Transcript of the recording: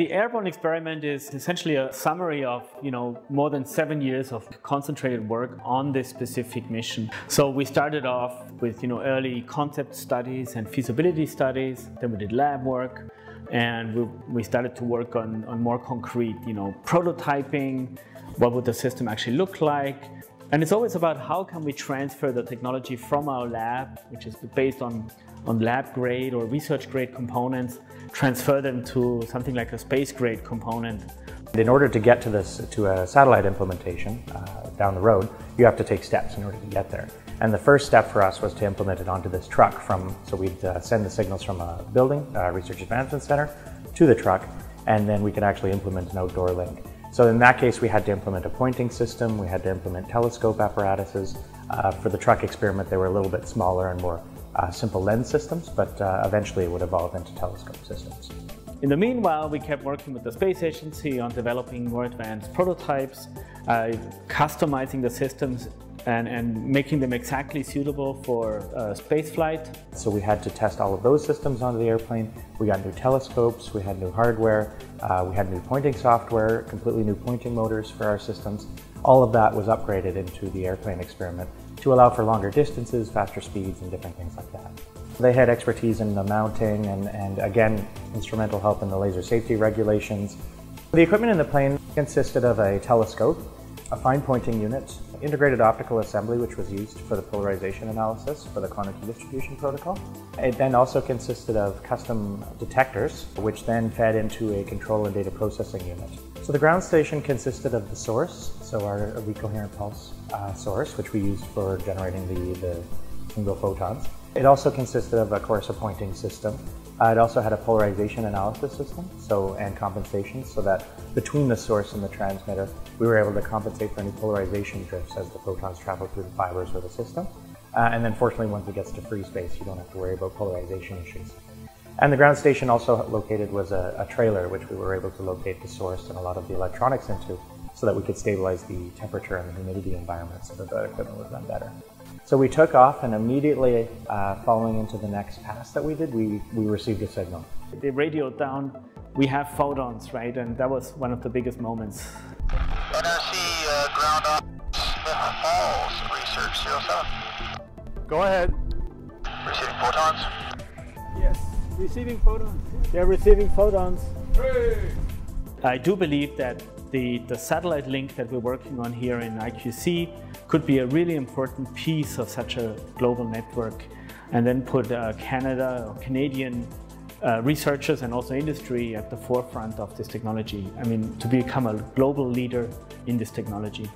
The airborne experiment is essentially a summary of, you know, more than seven years of concentrated work on this specific mission. So we started off with, you know, early concept studies and feasibility studies. Then we did lab work and we, we started to work on, on more concrete, you know, prototyping, what would the system actually look like, and it's always about how can we transfer the technology from our lab, which is based on, on lab grade or research grade components, transfer them to something like a space grade component. In order to get to this to a satellite implementation uh, down the road, you have to take steps in order to get there. And the first step for us was to implement it onto this truck from, so we'd uh, send the signals from a building, a Research Advancement Center, to the truck, and then we could actually implement an outdoor link. So in that case, we had to implement a pointing system, we had to implement telescope apparatuses. Uh, for the truck experiment, they were a little bit smaller and more uh, simple lens systems, but uh, eventually it would evolve into telescope systems. In the meanwhile, we kept working with the space agency on developing more advanced prototypes, uh, customizing the systems and, and making them exactly suitable for uh, space flight. So we had to test all of those systems onto the airplane. We got new telescopes, we had new hardware, uh, we had new pointing software, completely new pointing motors for our systems. All of that was upgraded into the airplane experiment to allow for longer distances, faster speeds, and different things like that. They had expertise in the mounting and, and again, instrumental help in the laser safety regulations. The equipment in the plane consisted of a telescope, a fine pointing unit, integrated optical assembly which was used for the polarization analysis for the quantum key distribution protocol. It then also consisted of custom detectors which then fed into a control and data processing unit. So the ground station consisted of the source, so our weak coherent pulse uh, source which we used for generating the, the single photons. It also consisted of a coarse pointing system uh, it also had a polarization analysis system so and compensation so that between the source and the transmitter, we were able to compensate for any polarization drifts as the photons travel through the fibers of the system. Uh, and then fortunately, once it gets to free space, you don't have to worry about polarization issues. And the ground station also located was a, a trailer, which we were able to locate the source and a lot of the electronics into so that we could stabilize the temperature and the humidity environment so that the equipment would run better. So we took off and immediately uh, following into the next pass that we did, we, we received a signal. They radioed down, we have photons, right? And that was one of the biggest moments. NRC uh, ground up Falls, research 07. Go ahead. Receiving photons? Yes, receiving photons. They're receiving photons. Hey. I do believe that the, the satellite link that we're working on here in IQC could be a really important piece of such a global network and then put uh, Canada or Canadian uh, researchers and also industry at the forefront of this technology. I mean, to become a global leader in this technology.